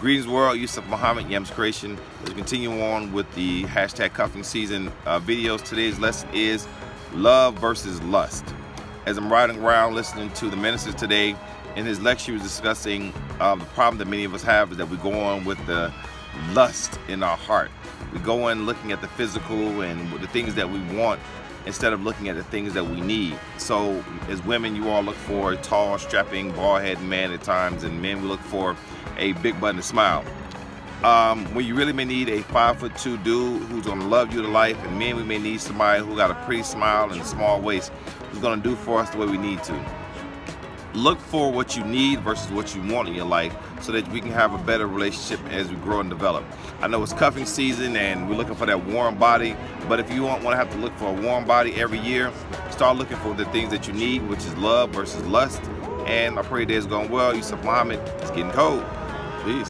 Greetings world, Yusuf Muhammad, Yams Creation. Let's continue on with the hashtag cuffing season uh, videos. Today's lesson is love versus lust. As I'm riding around listening to the minister today, in his lecture he was discussing um, the problem that many of us have is that we go on with the lust in our heart. We go in looking at the physical and the things that we want instead of looking at the things that we need. So as women, you all look for a tall, strapping, bald-headed man at times, and men, we look for a big button smile. Um, when you really may need a five foot two dude who's gonna love you to life, and men, we may need somebody who got a pretty smile and a small waist who's gonna do for us the way we need to look for what you need versus what you want in your life so that we can have a better relationship as we grow and develop. I know it's cuffing season and we're looking for that warm body, but if you want to have to look for a warm body every year, start looking for the things that you need, which is love versus lust. And I pray day's going well. You Yusuf Muhammad, it's getting cold. Peace.